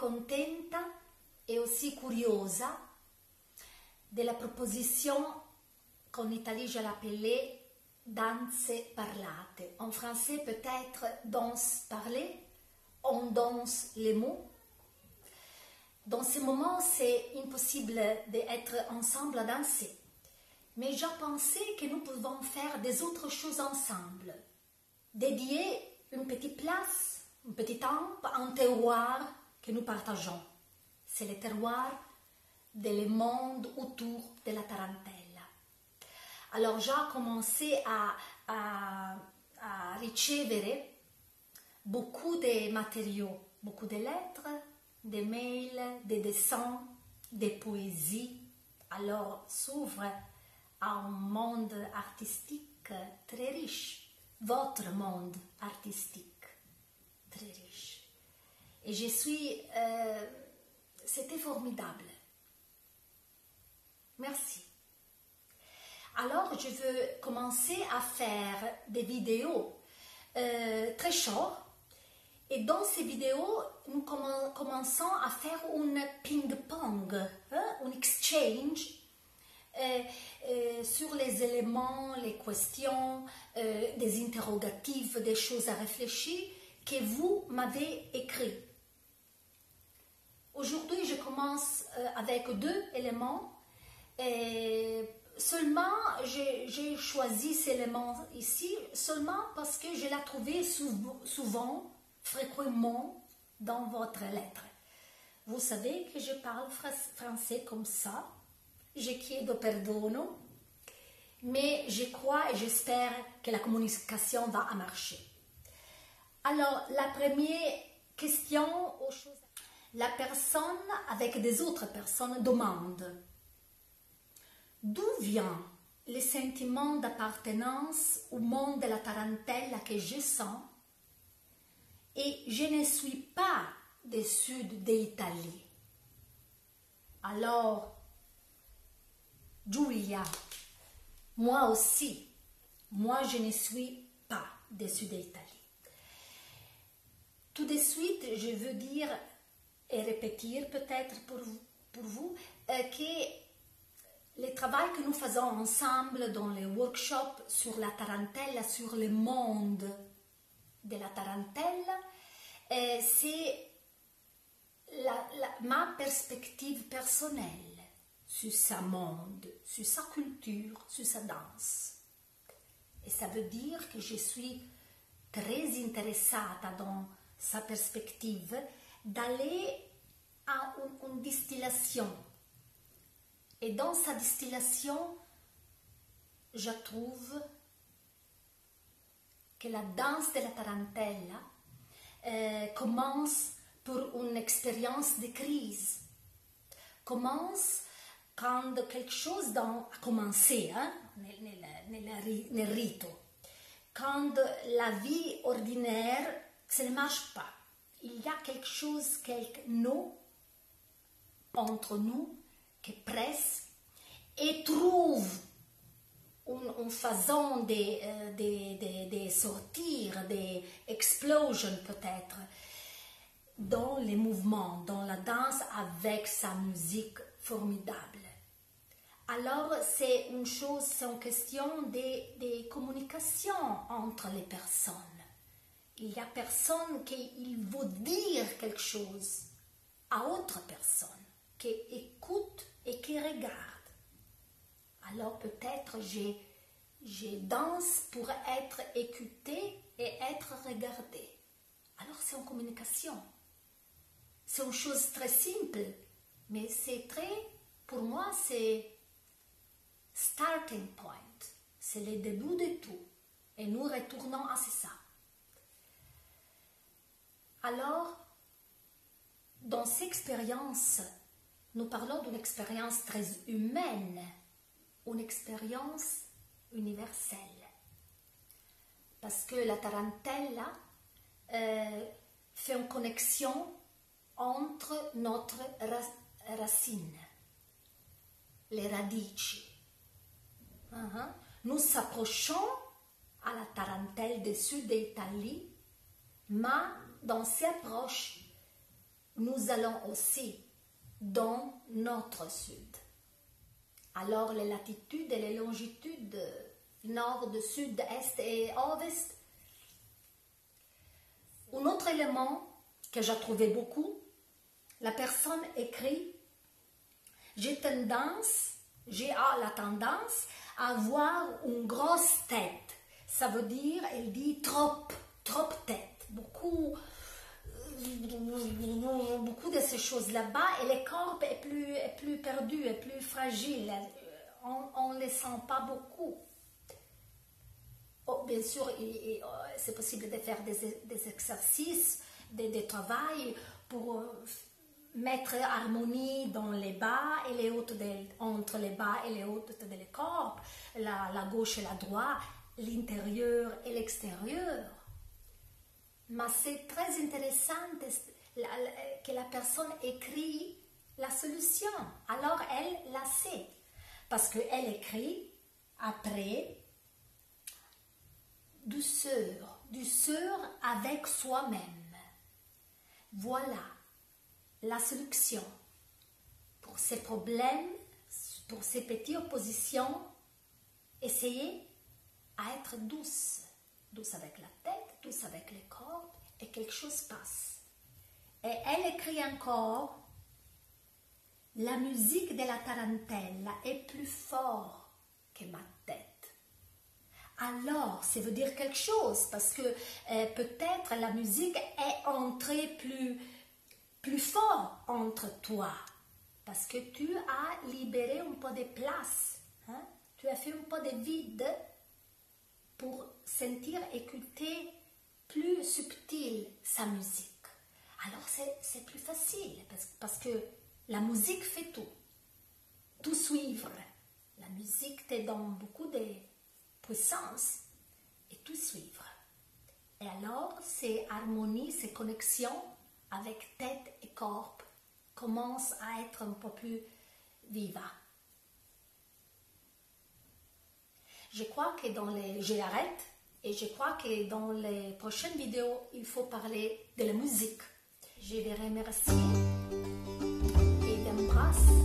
contenta et aussi curiosa de la proposition qu'en Italie je l'appelais danse parlate. En français peut-être danse parlée, on danse les mots. Dans ce moment, c'est impossible d'être ensemble à danser. Mais j'ai pensé que nous pouvons faire des autres choses ensemble. Dédier une petite place, un petit temple, un terroir nous partageons. C'est le terroir des mondes autour de la tarentelle. Alors j'ai commencé à, à, à beaucoup de matériaux, beaucoup de lettres, des mails, des dessins, des poésies. Alors s'ouvre un monde artistique très riche, votre monde artistique très riche. Et je suis... Euh, C'était formidable. Merci. Alors, je veux commencer à faire des vidéos euh, très short. Et dans ces vidéos, nous commen commençons à faire un ping-pong, hein, un exchange euh, sur les éléments, les questions, des interrogatifs, des choses à réfléchir que vous m'avez écrit. Euh, avec deux éléments. Et seulement, j'ai choisi cet élément ici seulement parce que je l'ai trouvé souvent, fréquemment dans votre lettre. Vous savez que je parle français comme ça. Je chiedo perdono. Mais je crois et j'espère que la communication va marcher. Alors, la première question aux choses. La personne avec des autres personnes demande D'où vient le sentiment d'appartenance au monde de la tarentelle que je sens? Et je ne suis pas du sud d'Italie. Alors, Giulia, moi aussi, moi je ne suis pas du sud d'Italie. Tout de suite, je veux dire et répéter peut-être pour, pour vous euh, que le travail que nous faisons ensemble dans les workshops sur la tarentelle, sur le monde de la tarentelle, euh, c'est la, la, ma perspective personnelle sur sa monde, sur sa culture, sur sa danse. Et ça veut dire que je suis très intéressée dans sa perspective d'aller à une, distillation. Et dans sa distillation, je trouve que la danse de la tarantella euh, commence pour une expérience de crise. Commence quand quelque chose dans, a commencé hein, nel, nel rito. Quand la vie ordinaire, ça ne marche pas il y a quelque chose, quelque nous, entre nous, qui presse et trouve une, une façon de, euh, de, de, de sortir, d'explosion peut-être, dans les mouvements, dans la danse avec sa musique formidable. Alors, c'est une chose, c'est une question de, de communication entre les personnes il y a personne qui veut dire quelque chose à autre personne, qui écoute et qui regarde. Alors peut-être je, je danse pour être écouté et être regardé. Alors c'est en communication. C'est une chose très simple, mais c'est très, pour moi, c'est starting point. C'est le début de tout. Et nous retournons à ça. Alors, dans cette expérience, nous parlons d'une expérience très humaine, une expérience universelle. Parce que la tarantella euh, fait une connexion entre notre racine, les radici. Uh -huh. Nous s'approchons à la tarentelle du sud d'Italie, mais dans ces approches, nous allons aussi dans notre sud. Alors les latitudes et les longitudes nord, sud, est et ouest. Un autre élément que j'ai trouvé beaucoup, la personne écrit J'ai tendance, j'ai la tendance à avoir une grosse tête. Ça veut dire, elle dit trop, trop tête. Beaucoup, beaucoup de ces choses là-bas et le corps est plus, est plus perdu, est plus fragile. On ne les sent pas beaucoup. Oh, bien sûr, oh, c'est possible de faire des, exercices, des, des pour euh, mettre harmonie dans les bas et les hautes entre les bas et les hautes de corps, la, la gauche et la droite, l'intérieur et l'extérieur. Mais c'est très intéressant que la personne écrit la solution. Alors elle la sait. Parce qu'elle écrit après douceur, douceur avec soi-même. Voilà la solution pour ces problèmes, pour ces petites oppositions. Essayez à être douce, douce avec la tête, douce avec le corps, et quelque chose passe. Et elle écrit encore, la musique de la tarantella est plus forte que ma tête alors ça veut dire quelque chose parce que euh, peut-être la musique est entrée plus, plus fort entre toi parce que tu as libéré un peu de place. Hein? Tu as fait un peu de vide pour sentir, écouter plus subtil sa musique. Alors c'est plus facile parce, parce que la musique fait tout. Tout suivre. La musique te donne beaucoup de puissance et tout suivre. Et alors, ces harmonies, ces connexions avec tête et corps commencent à être un peu plus vives. Je crois que dans les... Je l'arrête et je crois que dans les prochaines vidéos, il faut parler de la musique. Je les remercie et d'embrasse.